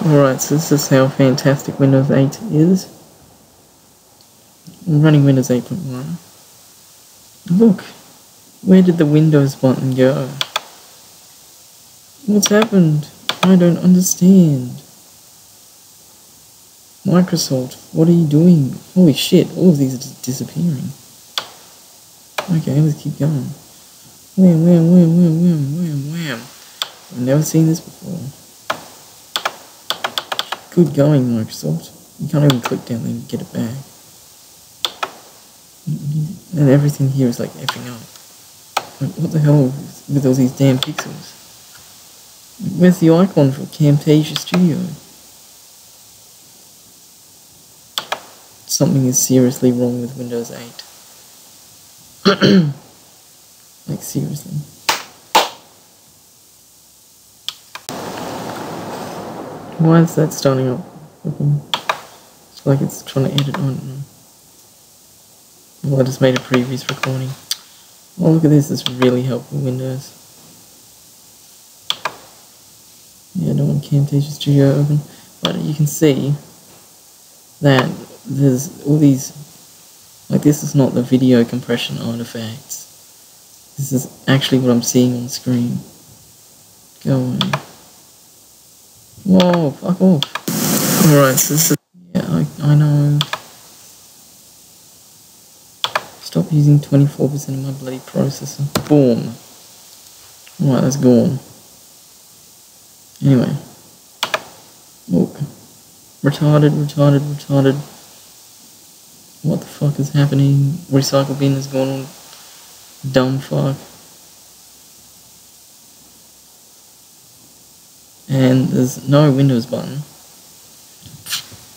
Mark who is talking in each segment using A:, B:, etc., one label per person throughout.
A: Alright, so this is how fantastic Windows 8 is. I'm running Windows 8.1. Look, where did the Windows button go? What's happened? I don't understand. Microsoft, what are you doing? Holy shit, all of these are disappearing. Okay, let's keep going. Wham, wham, wham, wham, wham, wham, wham. I've never seen this before. Good going, Microsoft. You can't even click down there and get it back. And everything here is like effing up. Like, what the hell with all these damn pixels? Where's the icon for Camtasia Studio? Something is seriously wrong with Windows 8. like, seriously. Why is that starting up? It's like it's trying to edit on. Well, I just made a previous recording. Oh, look at this. This really helpful Windows. Yeah, I don't want Camtasia Studio open. But you can see that there's all these, like this is not the video compression artifacts. This is actually what I'm seeing on screen. Go away. Whoa, fuck off. Alright, so this is, yeah, I, I know. Stop using 24% of my bloody processor. Boom. Alright, that's gone. Anyway. Look. Retarded, retarded, retarded. What the fuck is happening? Recycle bin is gone. on. Dumb fuck. And there's no Windows button.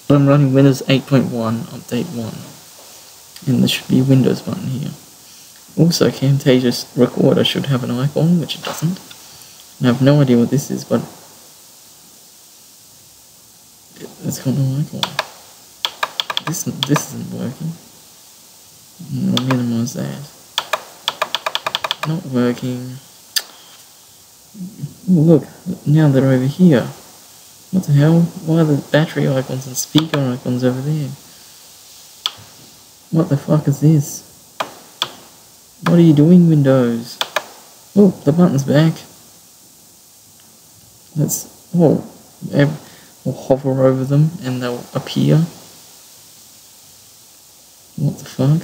A: But I'm running Windows 8.1 Update 1. And there should be a Windows button here. Also, Camtasia Recorder should have an icon, which it doesn't. And I have no idea what this is, but it's got no icon. This this isn't working. I'll minimize that. Not working. Look, now they're over here. What the hell? Why are the battery icons and speaker icons over there? What the fuck is this? What are you doing, Windows? Oh, the button's back. Let's... Oh, we'll hover over them and they'll appear. What the fuck?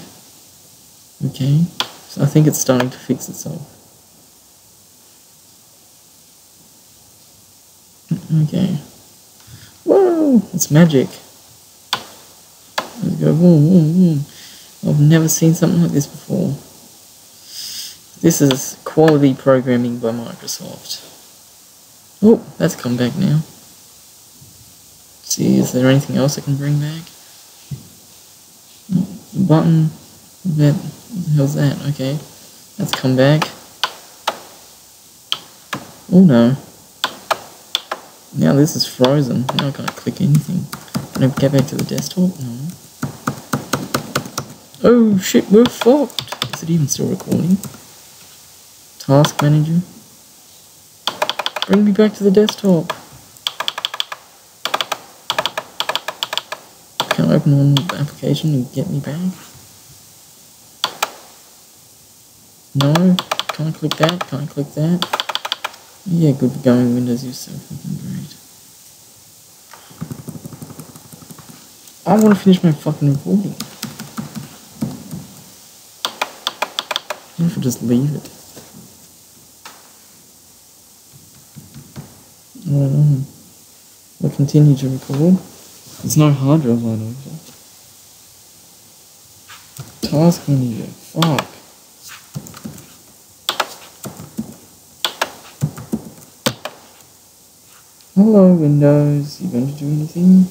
A: Okay. So I think it's starting to fix itself. Okay. Whoa! It's magic. Let's go. Boom, boom, boom. I've never seen something like this before. This is quality programming by Microsoft. Oh, that's come back now. Let's see, is there anything else I can bring back? The button. That, what the hell's that? Okay. That's come back. Oh no. Now this is frozen. Now I can't click anything. Can I get back to the desktop? No. Oh shit, we're fucked. Is it even still recording? Task manager. Bring me back to the desktop. Can I open one application and get me back? No, can't click that, can't click that. Yeah, good going Windows, you're so fucking great. I want to finish my fucking recording. What if I just leave it? I don't know. I'll continue to record. There's no hard drive line over. Task manager, fuck. Hello Windows, you going to do anything?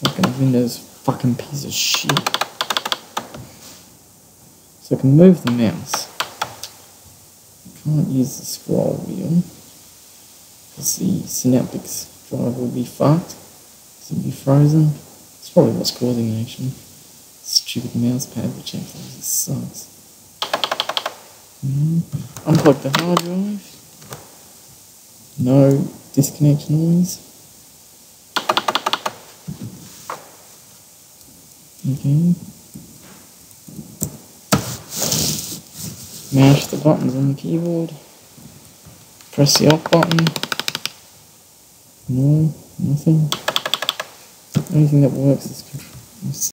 A: Fucking Windows fucking piece of shit. So I can move the mouse. Can't use the scroll wheel. Because the Synaptics drive will be fucked. It'll be frozen. It's probably what's causing it actually. Stupid mouse pad which actually sucks. Mm. Unplug the hard drive. No disconnect noise. Okay. Mash the buttons on the keyboard. Press the off button. No, nothing. The only thing that works is